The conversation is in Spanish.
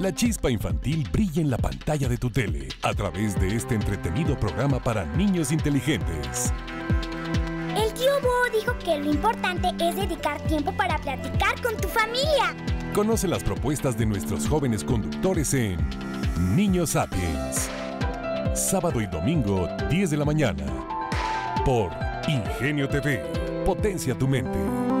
La chispa infantil brilla en la pantalla de tu tele a través de este entretenido programa para niños inteligentes. El tío Bo dijo que lo importante es dedicar tiempo para platicar con tu familia. Conoce las propuestas de nuestros jóvenes conductores en Niños Sapiens. Sábado y domingo, 10 de la mañana. Por Ingenio TV. Potencia tu mente.